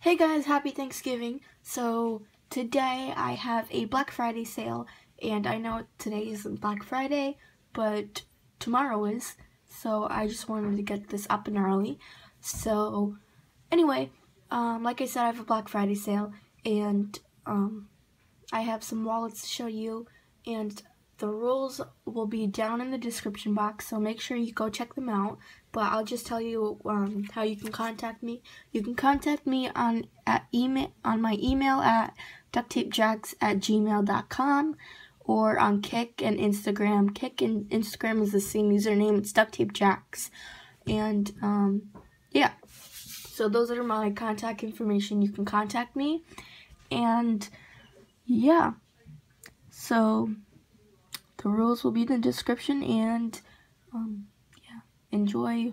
Hey guys, happy Thanksgiving. So today I have a Black Friday sale and I know today isn't Black Friday, but tomorrow is. So I just wanted to get this up and early. So anyway, um, like I said, I have a Black Friday sale and um, I have some wallets to show you and the rules will be down in the description box, so make sure you go check them out. But I'll just tell you um, how you can contact me. You can contact me on at email on my email at ducktapejax at gmail.com or on Kik and Instagram. Kik and Instagram is the same username. It's ducktapejax. And um, yeah, so those are my contact information. You can contact me. And yeah, so the rules will be in the description and um, enjoy.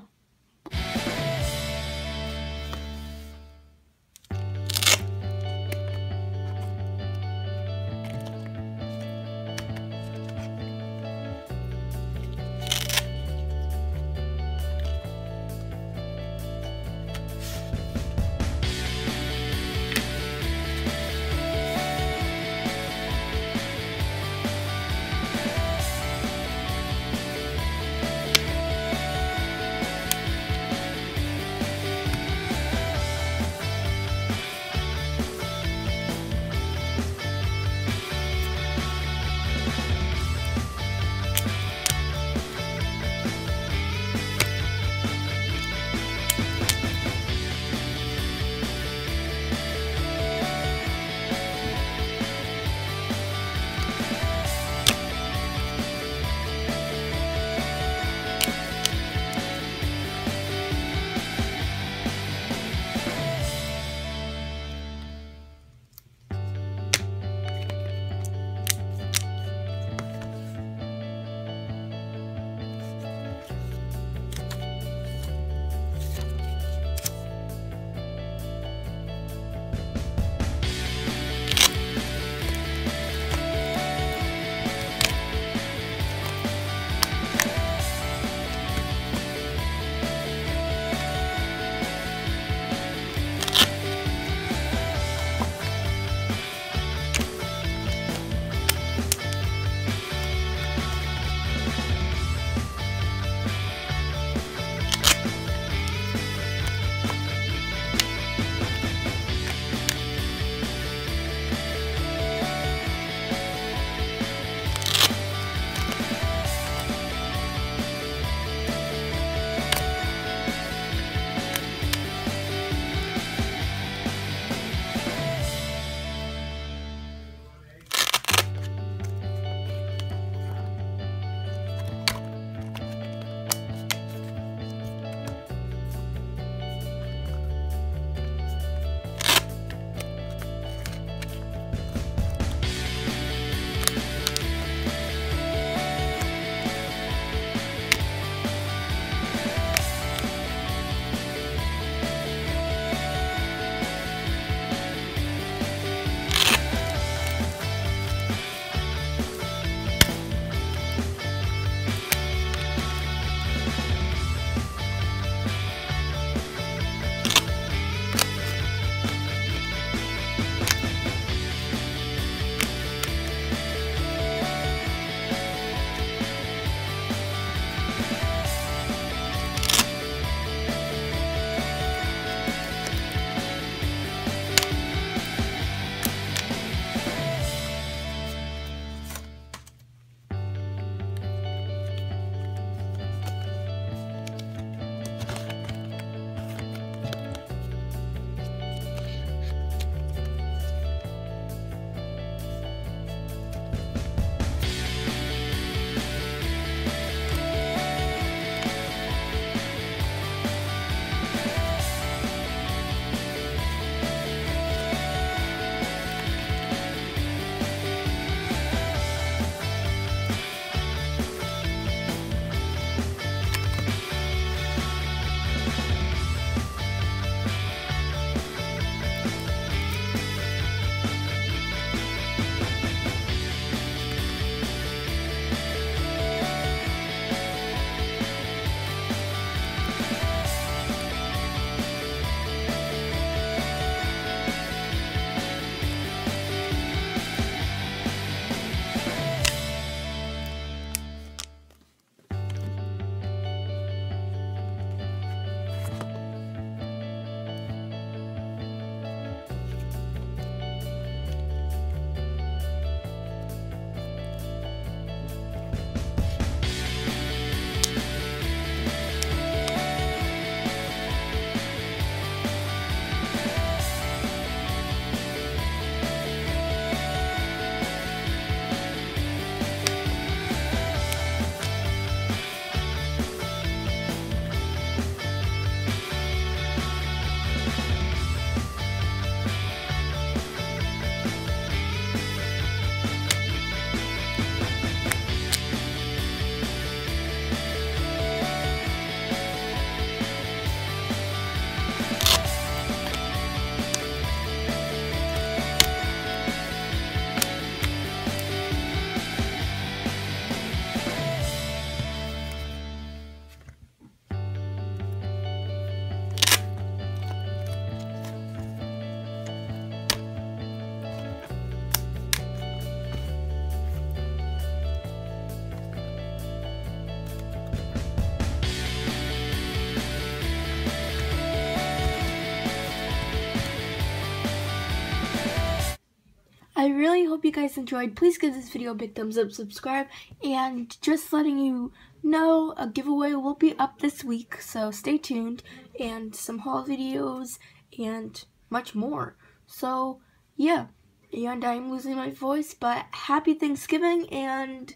I really hope you guys enjoyed. Please give this video a big thumbs up, subscribe, and just letting you know a giveaway will be up this week, so stay tuned, and some haul videos, and much more. So, yeah, and I'm losing my voice, but happy Thanksgiving, and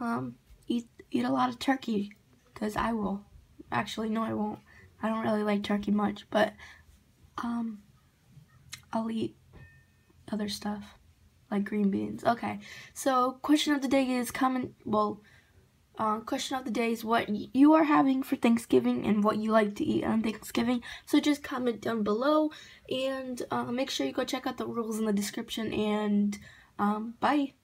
um, eat, eat a lot of turkey, because I will. Actually, no, I won't. I don't really like turkey much, but um, I'll eat other stuff like green beans. Okay, so question of the day is comment. Well, uh, question of the day is what you are having for Thanksgiving and what you like to eat on Thanksgiving. So just comment down below and uh, make sure you go check out the rules in the description. And um, bye.